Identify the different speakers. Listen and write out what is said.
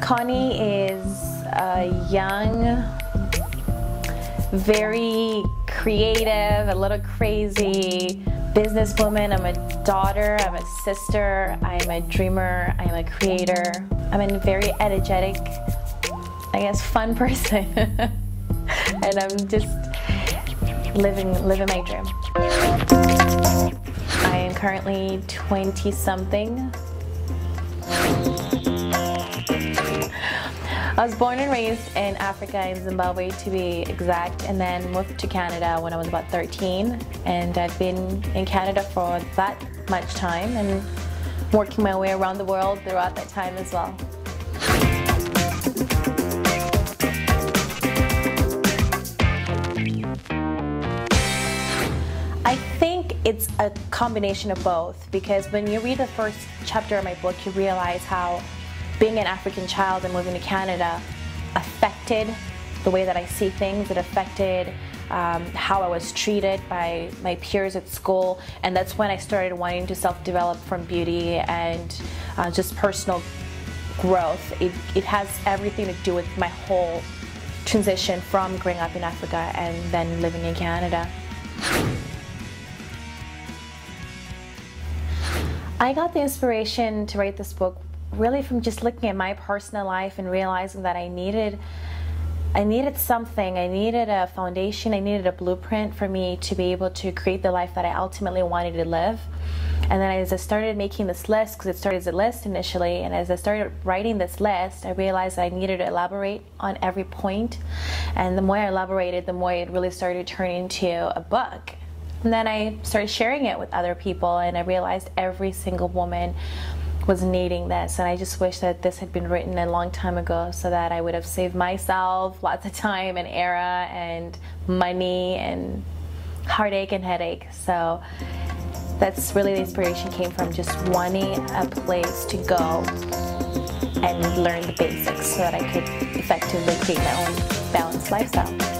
Speaker 1: Connie is a young, very creative, a little crazy businesswoman. I'm a daughter, I'm a sister, I'm a dreamer, I'm a creator. I'm a very energetic, I guess, fun person. and I'm just living, living my dream. Currently 20 something. I was born and raised in Africa, in Zimbabwe to be exact, and then moved to Canada when I was about 13. And I've been in Canada for that much time and working my way around the world throughout that time as well. I think it's a combination of both because when you read the first chapter of my book, you realize how being an African child and moving to Canada affected the way that I see things. It affected um, how I was treated by my peers at school, and that's when I started wanting to self-develop from beauty and uh, just personal growth. It, it has everything to do with my whole transition from growing up in Africa and then living in Canada. I got the inspiration to write this book really from just looking at my personal life and realizing that I needed I needed something. I needed a foundation. I needed a blueprint for me to be able to create the life that I ultimately wanted to live. And then as I started making this list, because it started as a list initially, and as I started writing this list, I realized I needed to elaborate on every point. And the more I elaborated, the more it really started turning into a book. And then I started sharing it with other people, and I realized every single woman was needing this and I just wish that this had been written a long time ago so that I would have saved myself lots of time and era and money and heartache and headache so that's really the inspiration came from just wanting a place to go and learn the basics so that I could effectively create my own balanced lifestyle.